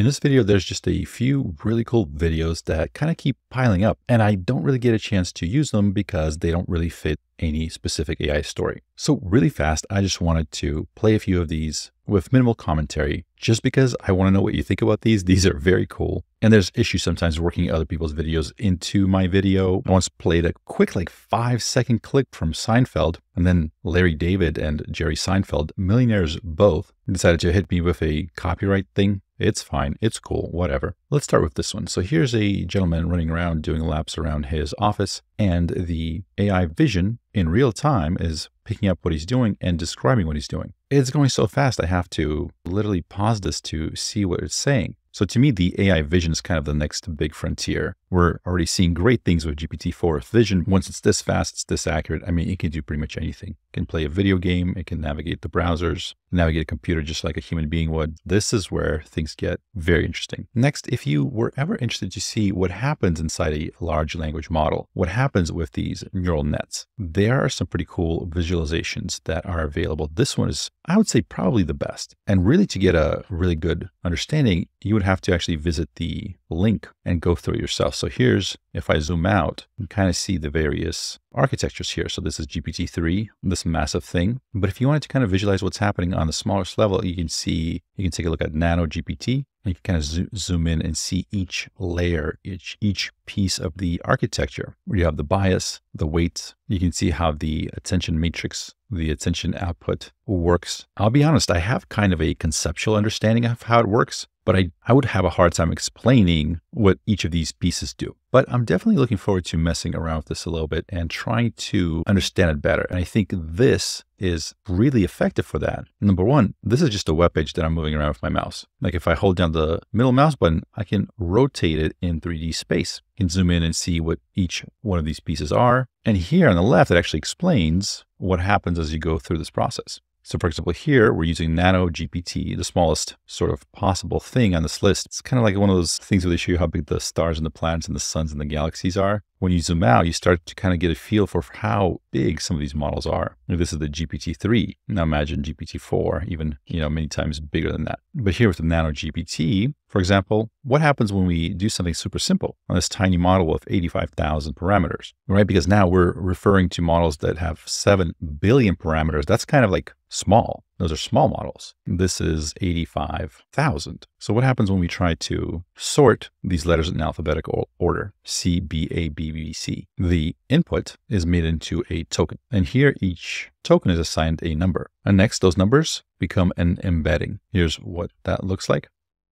In this video, there's just a few really cool videos that kind of keep piling up, and I don't really get a chance to use them because they don't really fit any specific AI story. So really fast, I just wanted to play a few of these with minimal commentary, just because I want to know what you think about these. These are very cool. And there's issues sometimes working other people's videos into my video. I once played a quick like five second clip from Seinfeld, and then Larry David and Jerry Seinfeld, millionaires both, decided to hit me with a copyright thing it's fine. It's cool. Whatever. Let's start with this one. So here's a gentleman running around doing laps around his office and the AI vision in real time is picking up what he's doing and describing what he's doing. It's going so fast. I have to literally pause this to see what it's saying. So to me, the AI vision is kind of the next big frontier. We're already seeing great things with GPT-4 vision. Once it's this fast, it's this accurate. I mean, it can do pretty much anything. It can play a video game. It can navigate the browsers, navigate a computer just like a human being would. This is where things get very interesting. Next, if you were ever interested to see what happens inside a large language model, what happens with these neural nets, there are some pretty cool visualizations that are available. This one is, I would say, probably the best. And really to get a really good understanding, you would have to actually visit the link and go through it yourself. So here's, if I zoom out, you kind of see the various architectures here. So this is GPT-3, this massive thing. But if you wanted to kind of visualize what's happening on the smallest level, you can see, you can take a look at Nano GPT. And you can kind of zo zoom in and see each layer, each, each piece of the architecture where you have the bias, the weights. You can see how the attention matrix, the attention output works. I'll be honest, I have kind of a conceptual understanding of how it works, but I, I would have a hard time explaining what each of these pieces do. But I'm definitely looking forward to messing around with this a little bit and trying to understand it better. And I think this is really effective for that. Number one, this is just a web page that I'm moving around with my mouse. Like if I hold down the middle mouse button, I can rotate it in 3D space. I can zoom in and see what each one of these pieces are. And here on the left, it actually explains what happens as you go through this process. So for example, here we're using Nano GPT, the smallest sort of possible thing on this list. It's kind of like one of those things where they show you how big the stars and the planets and the suns and the galaxies are. When you zoom out, you start to kind of get a feel for how big some of these models are. This is the GPT-3. Now imagine GPT-4, even, you know, many times bigger than that. But here with the Nano GPT, for example, what happens when we do something super simple on this tiny model of 85,000 parameters, right? Because now we're referring to models that have 7 billion parameters. That's kind of like small. Those are small models. This is 85,000. So what happens when we try to sort these letters in alphabetical order? C, B, A, B, B, C. The input is made into a token. And here each token is assigned a number. And next, those numbers become an embedding. Here's what that looks like.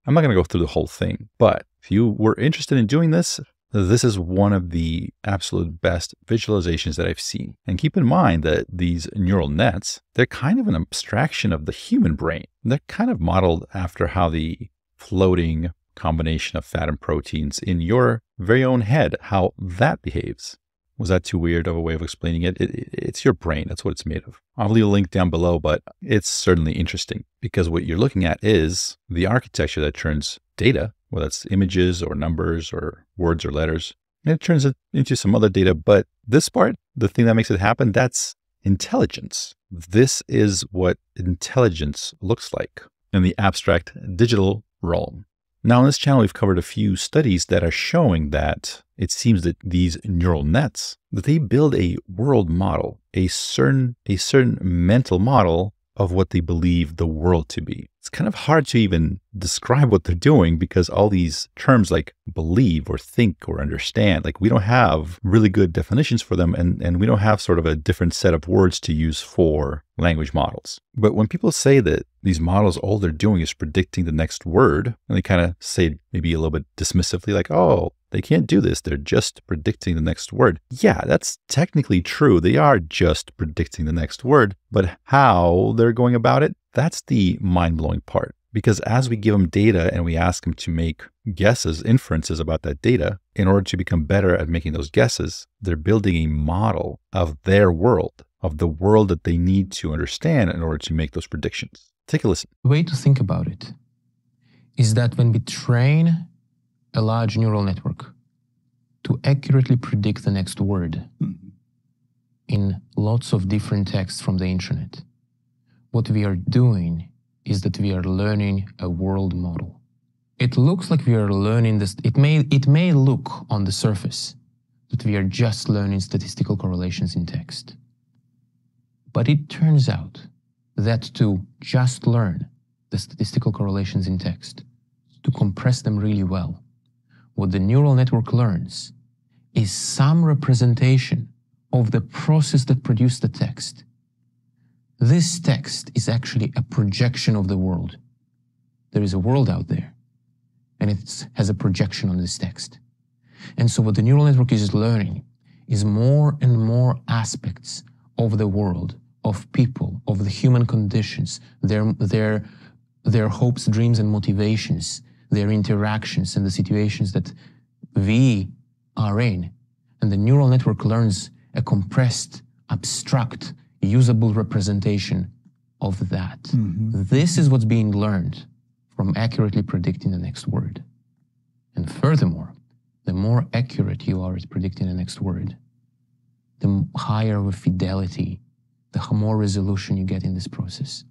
I'm not going to go through the whole thing, but if you were interested in doing this, this is one of the absolute best visualizations that I've seen. And keep in mind that these neural nets, they're kind of an abstraction of the human brain. They're kind of modeled after how the floating combination of fat and proteins in your very own head, how that behaves. Was that too weird of a way of explaining it? it? It's your brain. That's what it's made of. I'll leave a link down below, but it's certainly interesting because what you're looking at is the architecture that turns data whether it's images or numbers or words or letters. And it turns it into some other data. But this part, the thing that makes it happen, that's intelligence. This is what intelligence looks like in the abstract digital realm. Now, on this channel, we've covered a few studies that are showing that it seems that these neural nets, that they build a world model, a certain, a certain mental model of what they believe the world to be. It's kind of hard to even describe what they're doing because all these terms like believe or think or understand, like we don't have really good definitions for them and, and we don't have sort of a different set of words to use for language models. But when people say that these models, all they're doing is predicting the next word, and they kind of say maybe a little bit dismissively, like, oh, they can't do this. They're just predicting the next word. Yeah, that's technically true. They are just predicting the next word, but how they're going about it, that's the mind blowing part. Because as we give them data and we ask them to make guesses, inferences about that data, in order to become better at making those guesses, they're building a model of their world, of the world that they need to understand in order to make those predictions. Take a listen. The way to think about it is that when we train a large neural network to accurately predict the next word mm-hmm. in lots of different texts from the internet, what we are doing is that we are learning a world model. it looks like we are learning this. It may, it may look on the surface that we are just learning statistical correlations in text. But it turns out that to just learn the statistical correlations in text, to compress them really well, what the neural network learns is some representation of the process that produced the text. This text is actually a projection of the world. There is a world out there, and it has a projection on this text. And so what the neural network is learning is more and more aspects of the world, of people, of the human conditions, their, their, their hopes, dreams, and motivations, their interactions and the situations that we are in. And the neural network learns a compressed, abstract, usable representation of that. Mm-hmm. This is what's being learned from accurately predicting the next word. And furthermore, the more accurate you are at predicting the next word, the higher the fidelity, the more resolution you get in this process.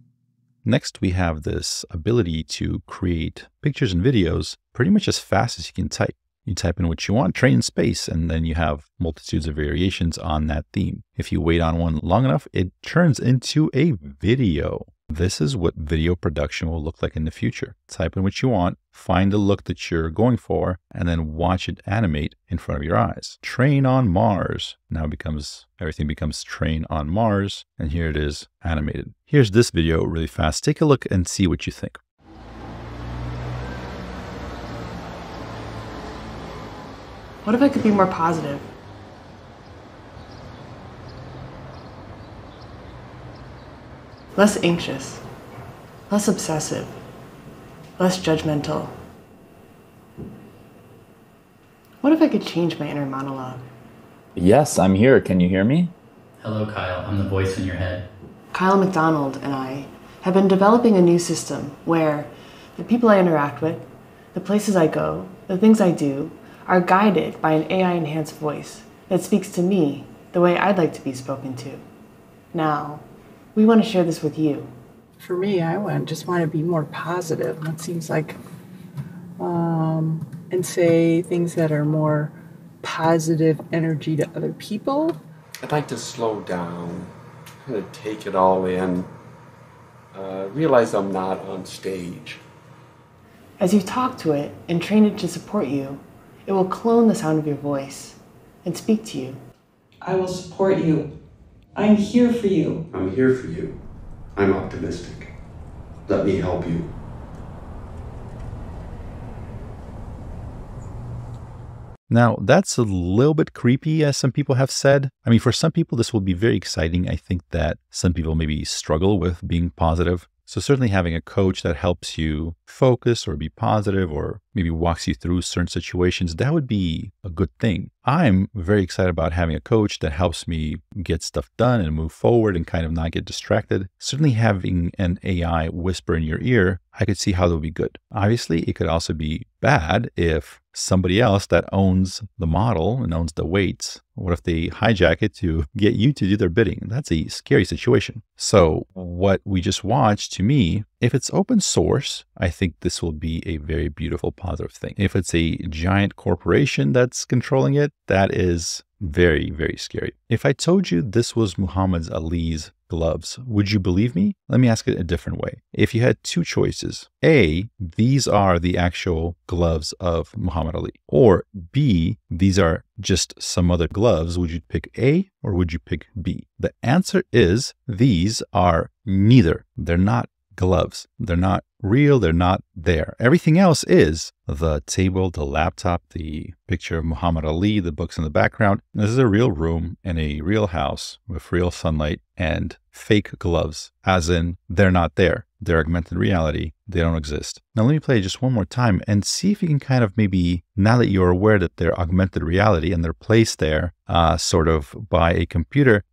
Next, we have this ability to create pictures and videos pretty much as fast as you can type. You type in what you want, train in space, and then you have multitudes of variations on that theme. If you wait on one long enough, it turns into a video. This is what video production will look like in the future. Type in what you want, find the look that you're going for, and then watch it animate in front of your eyes. Train on Mars now becomes, everything becomes train on Mars, and here it is animated. Here's this video really fast. Take a look and see what you think. What if I could be more positive? Less anxious, less obsessive, less judgmental. What if I could change my inner monologue? Yes, I'm here. Can you hear me? Hello, Kyle. I'm the voice in your head. Kyle McDonald and I have been developing a new system where the people I interact with, the places I go, the things I do, are guided by an AI enhanced voice that speaks to me the way I'd like to be spoken to. Now, we want to share this with you. For me, I want just want to be more positive. It seems like, um, and say things that are more positive energy to other people. I'd like to slow down, kind of take it all in, uh, realize I'm not on stage. As you talk to it and train it to support you, it will clone the sound of your voice and speak to you. I will support you I'm here for you. I'm here for you. I'm optimistic. Let me help you. Now, that's a little bit creepy, as some people have said. I mean, for some people, this will be very exciting. I think that some people maybe struggle with being positive. So, certainly having a coach that helps you focus or be positive or maybe walks you through certain situations, that would be a good thing. I'm very excited about having a coach that helps me get stuff done and move forward and kind of not get distracted. Certainly having an AI whisper in your ear, I could see how that would be good. Obviously, it could also be bad if somebody else that owns the model and owns the weights, what if they hijack it to get you to do their bidding? That's a scary situation. So, what we just watched to me, if it's open source, I think this will be a very beautiful, positive thing. If it's a giant corporation that's controlling it, that is very, very scary. If I told you this was Muhammad Ali's gloves, would you believe me? Let me ask it a different way. If you had two choices, A, these are the actual gloves of Muhammad Ali, or B, these are just some other gloves, would you pick A or would you pick B? The answer is these are neither. They're not gloves. They're not real, they're not there. Everything else is the table, the laptop, the picture of Muhammad Ali, the books in the background. This is a real room in a real house with real sunlight and fake gloves, as in they're not there. They're augmented reality. They don't exist. Now, let me play just one more time and see if you can kind of maybe, now that you're aware that they're augmented reality and they're placed there uh, sort of by a computer,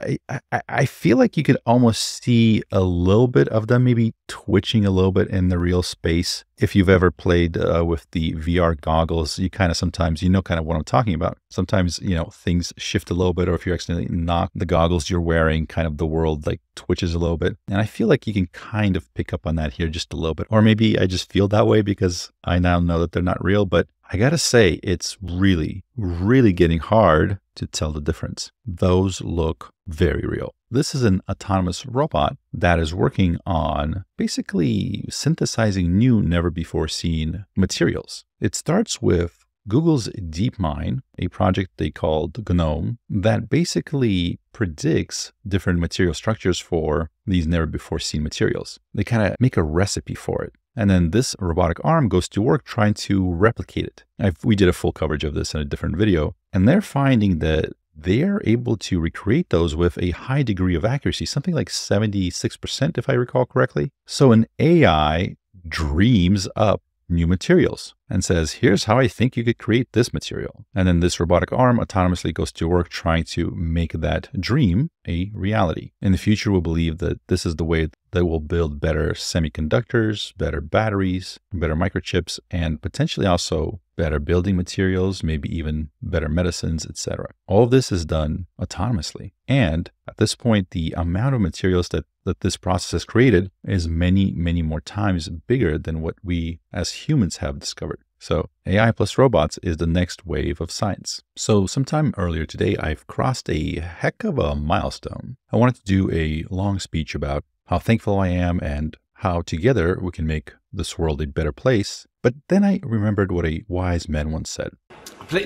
I, I, feel like you could almost see a little bit of them maybe twitching a little bit in the real space. If you've ever played uh, with the VR goggles, you kind of sometimes, you know, kind of what I'm talking about. Sometimes, you know, things shift a little bit, or if you accidentally knock the goggles you're wearing, kind of the world like twitches a little bit. And I feel like you can kind of pick up on that here just a little bit. Or maybe I just feel that way because I now know that they're not real, but I gotta say, it's really, really getting hard to tell the difference. Those look very real. This is an autonomous robot that is working on basically synthesizing new, never before seen materials. It starts with Google's DeepMind, a project they called GNOME, that basically predicts different material structures for these never before seen materials. They kind of make a recipe for it. And then this robotic arm goes to work trying to replicate it. I've, we did a full coverage of this in a different video, and they're finding that they are able to recreate those with a high degree of accuracy, something like 76%, if I recall correctly. So an AI dreams up new materials and says, here's how I think you could create this material. And then this robotic arm autonomously goes to work trying to make that dream a reality. In the future, we'll believe that this is the way that we'll build better semiconductors, better batteries, better microchips, and potentially also better building materials, maybe even better medicines, etc. All of this is done autonomously. And at this point, the amount of materials that, that this process has created is many, many more times bigger than what we as humans have discovered. So AI plus robots is the next wave of science. So sometime earlier today, I've crossed a heck of a milestone. I wanted to do a long speech about how thankful I am and how together we can make this world a better place. But then I remembered what a wise man once said.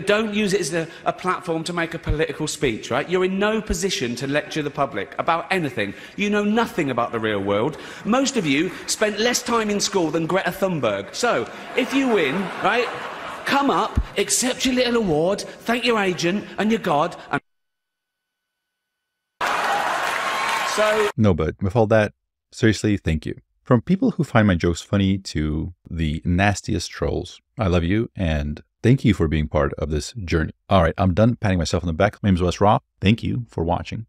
Don't use it as a, a, platform to make a political speech, right? You're in no position to lecture the public about anything. You know nothing about the real world. Most of you spent less time in school than Greta Thunberg. So, if you win, right, come up, accept your little award, thank your agent and your God, and. So. No, but with all that, seriously, thank you. From people who find my jokes funny to the nastiest trolls, I love you and thank you for being part of this journey. All right, I'm done patting myself on the back. My name is Wes Roth. Thank you for watching.